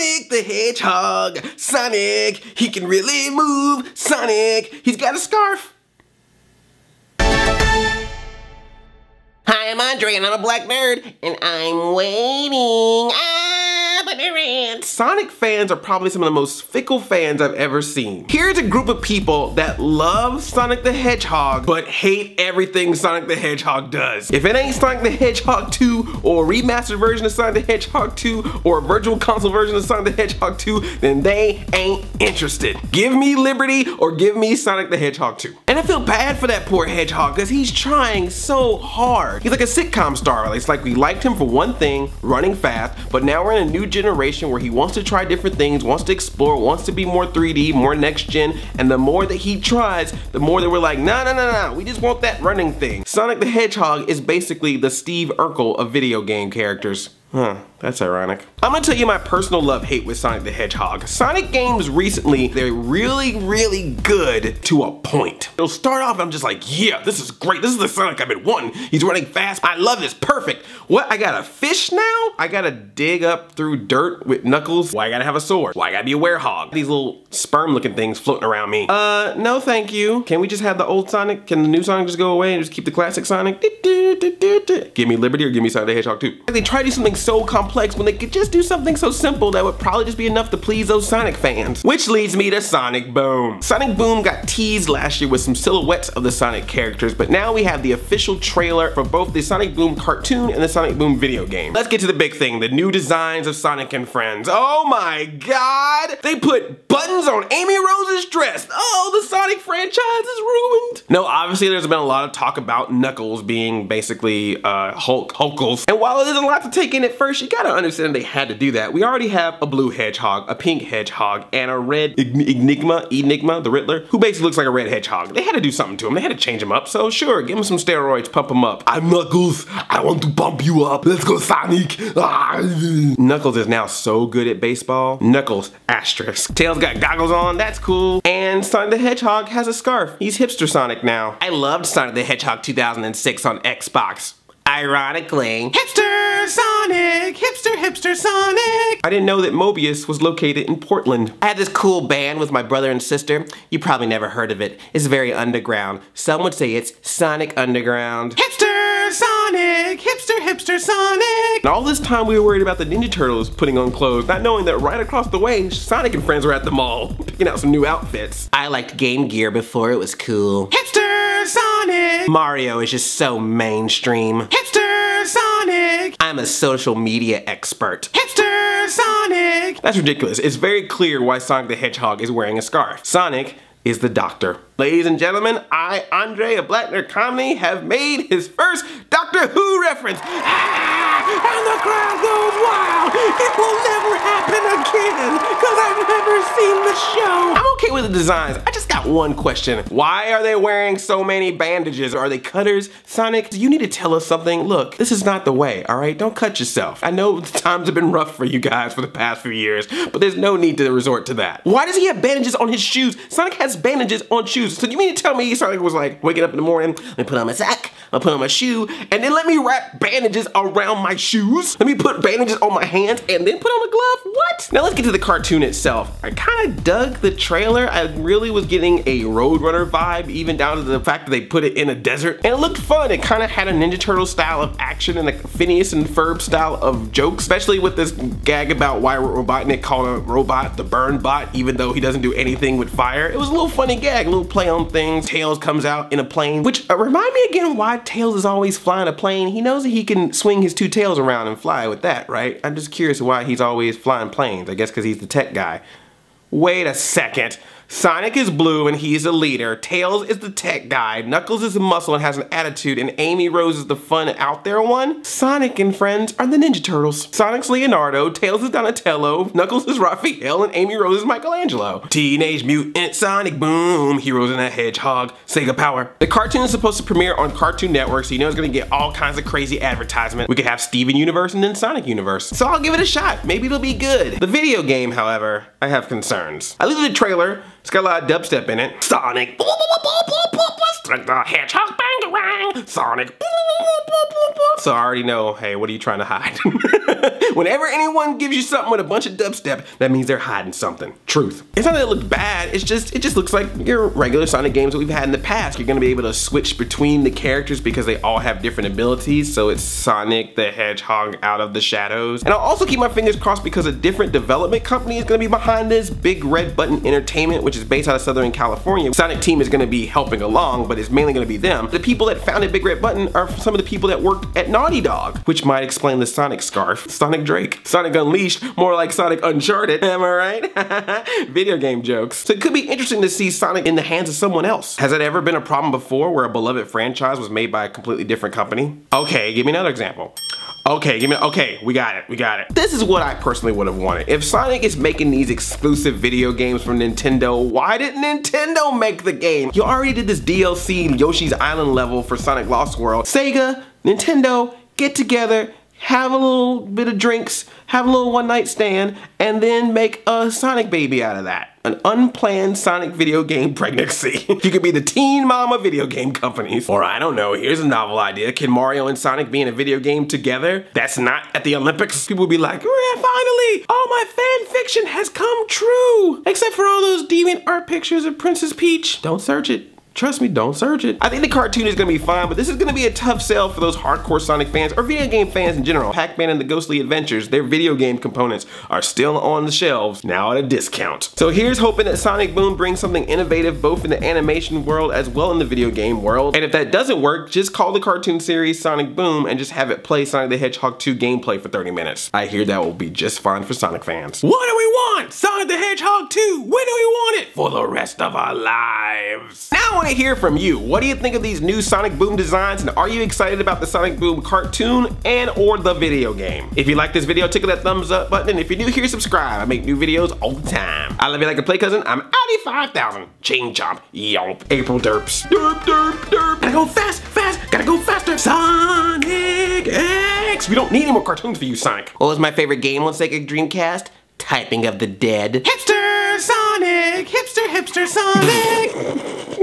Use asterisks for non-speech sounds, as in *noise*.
Sonic the Hedgehog. Sonic, he can really move. Sonic, he's got a scarf. Hi, I'm Andre and I'm a black nerd and I'm waiting. Ah! Sonic fans are probably some of the most fickle fans I've ever seen. Here's a group of people that love Sonic the Hedgehog, but hate everything Sonic the Hedgehog does. If it ain't Sonic the Hedgehog 2, or a remastered version of Sonic the Hedgehog 2, or a virtual console version of Sonic the Hedgehog 2, then they ain't interested. Give me Liberty, or give me Sonic the Hedgehog 2. And I feel bad for that poor Hedgehog, because he's trying so hard. He's like a sitcom star. It's like we liked him for one thing, running fast, but now we're in a new generation where he wants to try different things, wants to explore, wants to be more 3D, more next gen, and the more that he tries, the more that we're like, no, no, no, no, we just want that running thing. Sonic the Hedgehog is basically the Steve Urkel of video game characters. Huh, that's ironic. I'm gonna tell you my personal love-hate with Sonic the Hedgehog. Sonic games recently, they're really, really good to a point. It'll start off I'm just like, yeah, this is great. This is the Sonic I've been wanting. He's running fast. I love this, perfect. What, I got a fish now? I gotta dig up through dirt with Knuckles? Why I gotta have a sword? Why I gotta be a werehog? These little sperm-looking things floating around me. Uh, no thank you. Can we just have the old Sonic? Can the new Sonic just go away and just keep the classic Sonic? Give me Liberty or give me Sonic the Hedgehog 2. They try to do something so complex when they could just do something so simple that would probably just be enough to please those Sonic fans. Which leads me to Sonic Boom. Sonic Boom got teased last year with some silhouettes of the Sonic characters, but now we have the official trailer for both the Sonic Boom cartoon and the Sonic Boom video game. Let's get to the big thing, the new designs of Sonic and Friends. Oh my god! They put buttons on Amy Rose's dress. Oh, the Sonic franchise is ruined. No, obviously there's been a lot of talk about Knuckles being basically uh, Hulk Hulkles. And while there's a lot to take in at first, you gotta understand they had to do that. We already have a blue hedgehog, a pink hedgehog, and a red Enigma, Enigma, the Riddler, who basically looks like a red hedgehog. They had to do something to him. They had to change him up. So sure, give him some steroids, pump him up. I'm Knuckles. I want to pump you up. Let's go, Sonic. Ah. Knuckles is now so good at baseball. Knuckles, asterisk. Tails got goggles on. That's cool. And Sonic the Hedgehog has a scarf. He's hipster Sonic now. I loved Sonic the Hedgehog 2006 on Xbox. Ironically, hipster Sonic, hipster, hipster Sonic. I didn't know that Mobius was located in Portland. I had this cool band with my brother and sister. You probably never heard of it. It's very underground. Some would say it's Sonic Underground. Hipster Sonic, hipster, hipster Sonic. And all this time we were worried about the Ninja Turtles putting on clothes, not knowing that right across the way, Sonic and friends were at the mall, *laughs* picking out some new outfits. I liked Game Gear before it was cool. Hipster Sonic. Mario is just so mainstream. Hipster Sonic! I'm a social media expert. Hipster Sonic! That's ridiculous. It's very clear why Sonic the Hedgehog is wearing a scarf. Sonic is the doctor. Ladies and gentlemen, I, Andre of Black Comedy, have made his first Doctor Who reference. Ah, and the crowd goes wild. It will never happen again, because I've never seen the show. I'm okay with the designs. I just got one question. Why are they wearing so many bandages? Are they cutters? Sonic, do you need to tell us something. Look, this is not the way, all right? Don't cut yourself. I know the *laughs* times have been rough for you guys for the past few years, but there's no need to resort to that. Why does he have bandages on his shoes? Sonic has bandages on shoes. So you mean to tell me Sonic was like waking up in the morning, let me put on my sack, I put on my shoe, and then let me wrap bandages around my shoes? Let me put bandages on my hands and then put on a glove? What? Now let's get to the cartoon itself. I kind of dug the trailer. I really was getting a Roadrunner vibe, even down to the fact that they put it in a desert. And it looked fun. It kind of had a Ninja Turtle style of action and a Phineas and Ferb style of jokes, especially with this gag about why Robotnik called a robot the burn bot, even though he doesn't do anything with fire. It was a little funny gag, a little play on things. Tails comes out in a plane, which uh, remind me again why Tails is always flying a plane. He knows that he can swing his two tails around and fly with that, right? I'm just curious why he's always flying planes. I guess because he's the tech guy. Wait a second. Sonic is blue and he's a leader. Tails is the tech guy. Knuckles is a muscle and has an attitude. And Amy Rose is the fun out there one. Sonic and friends are the Ninja Turtles. Sonic's Leonardo, Tails is Donatello, Knuckles is Raphael, and Amy Rose is Michelangelo. Teenage Mutant Sonic Boom, Heroes in a Hedgehog, Sega Power. The cartoon is supposed to premiere on Cartoon Network, so you know it's gonna get all kinds of crazy advertisement. We could have Steven Universe and then Sonic Universe. So I'll give it a shot. Maybe it'll be good. The video game, however, I have concerns. I looked at the trailer, it's got a lot of dubstep in it. Sonic. Sonic the Hedgehog. Sonic. So I already know, hey, what are you trying to hide? *laughs* *laughs* Whenever anyone gives you something with a bunch of dubstep, that means they're hiding something. Truth. It's not that it looks bad, it's just it just looks like your regular Sonic games that we've had in the past. You're gonna be able to switch between the characters because they all have different abilities. So it's Sonic the Hedgehog out of the shadows. And I'll also keep my fingers crossed because a different development company is gonna be behind this, Big Red Button Entertainment, which is based out of Southern California. Sonic team is gonna be helping along, but it's mainly gonna be them. The people that founded Big Red Button are some of the people that worked at Naughty Dog, which might explain the Sonic scarf. Sonic Drake. Sonic Unleashed, more like Sonic Uncharted, *laughs* am I right? *laughs* Video game jokes. So it could be interesting to see Sonic in the hands of someone else. Has it ever been a problem before where a beloved franchise was made by a completely different company? Okay, give me another example. Okay, give me, okay, we got it, we got it. This is what I personally would have wanted. If Sonic is making these exclusive video games from Nintendo, why didn't Nintendo make the game? You already did this DLC Yoshi's Island level for Sonic Lost World. Sega, Nintendo, get together, have a little bit of drinks, have a little one night stand, and then make a Sonic baby out of that. An unplanned Sonic video game *laughs* pregnancy. *laughs* you could be the teen mama video game companies. Or I don't know, here's a novel idea. Can Mario and Sonic be in a video game together? That's not at the Olympics. People would be like, finally, all my fan fiction has come true. Except for all those DeviantArt pictures of Princess Peach. Don't search it. Trust me, don't search it. I think the cartoon is gonna be fine, but this is gonna be a tough sell for those hardcore Sonic fans or video game fans in general. Pac-Man and the Ghostly Adventures, their video game components are still on the shelves, now at a discount. So here's hoping that Sonic Boom brings something innovative both in the animation world as well in the video game world. And if that doesn't work, just call the cartoon series Sonic Boom and just have it play Sonic the Hedgehog 2 gameplay for 30 minutes. I hear that will be just fine for Sonic fans. What do we want? Sonic the Hedgehog 2! When do we want it? For the rest of our lives. Now I want to hear from you. What do you think of these new Sonic Boom designs and are you excited about the Sonic Boom cartoon and or the video game? If you like this video, tickle that thumbs up button and if you're new here, subscribe. I make new videos all the time. I love you like a play cousin. I'm Audi 5000. Chain chomp. Yomp. April derps. Derp, derp, derp. Gotta go fast, fast. Gotta go faster. Sonic X. We don't need any more cartoons for you, Sonic. What was my favorite game on Sega Dreamcast? Typing of the Dead. Hipster Sonic. Hipster, hipster Sonic. *laughs*